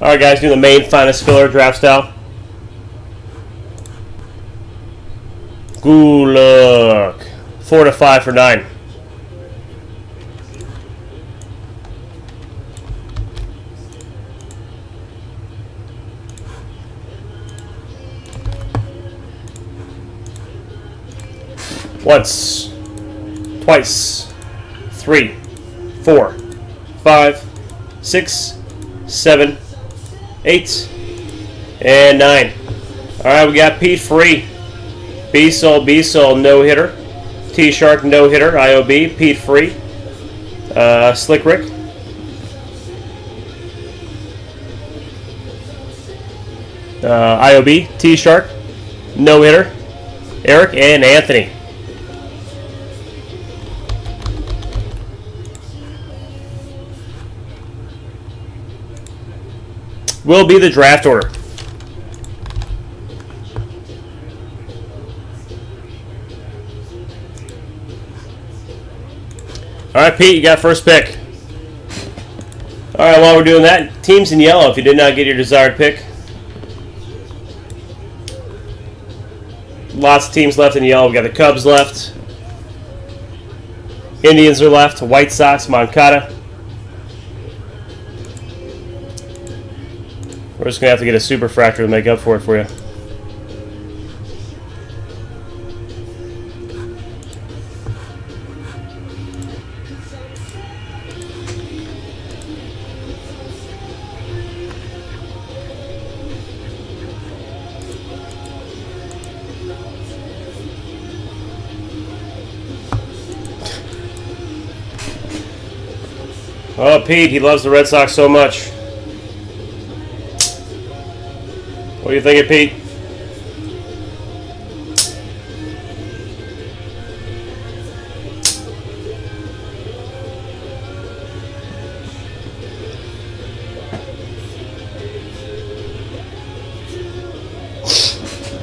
Alright guys, do the main finest filler draft style. Gulak. Four to five for nine. Once. Twice. Three. Four. Five. Six. Seven. Eight. And nine. Alright, we got Pete Free. B-Soul, B-Soul, no-hitter. T-Shark, no-hitter, IOB. Pete Free. Uh, Slick Rick. Uh, IOB, T-Shark, no-hitter. Eric and Anthony. Will be the draft order. All right, Pete, you got first pick. All right, while we're doing that, teams in yellow, if you did not get your desired pick. Lots of teams left in yellow. We got the Cubs left. Indians are left. White Sox, Moncada. We're just going to have to get a superfractor to make up for it for you. Oh, Pete, he loves the Red Sox so much. What do you think of Pete?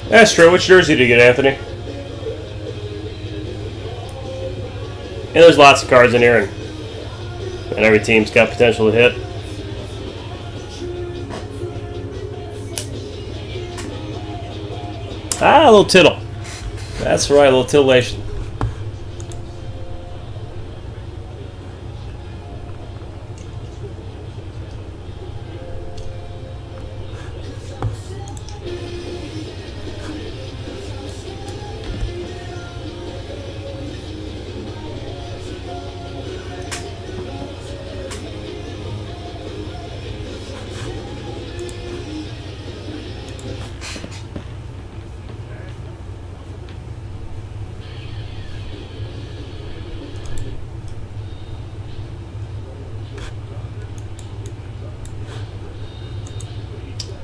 That's true. Which jersey did you get, Anthony? And there's lots of cards in here, and, and every team's got potential to hit. Ah, a little tittle. That's right, a little titillation.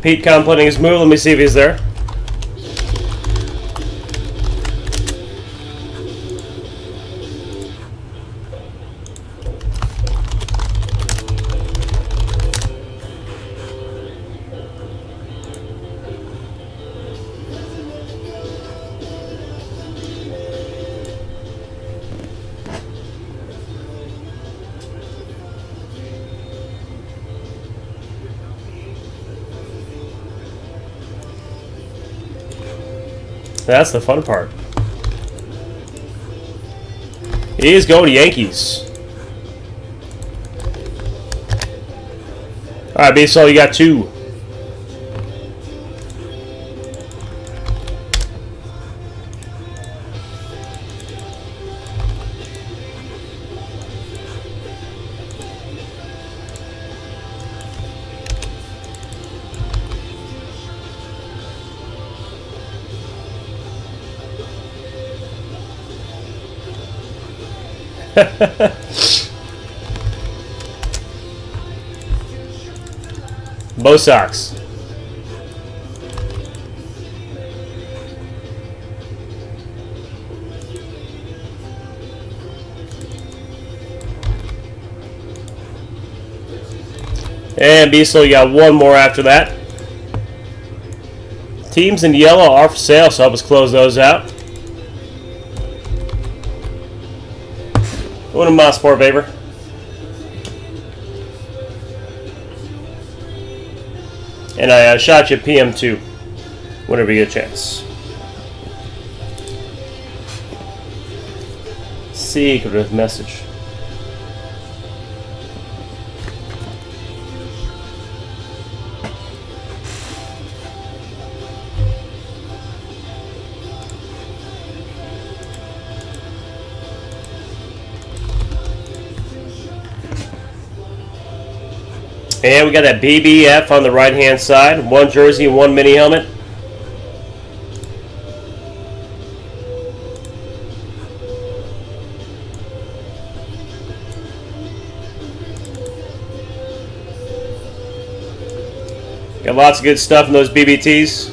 Pete contemplating his move. Let me see if he's there. That's the fun part. He is going to Yankees. Alright, baseball, you got two. Bo Sox. And Beastle, you got one more after that. Teams in yellow are for sale, so help us close those out. Una más, por favor. And I uh, shot you PM2 whenever you get a chance. Secret message. And we got that BBF on the right hand side. One jersey, and one mini helmet. Got lots of good stuff in those BBTs.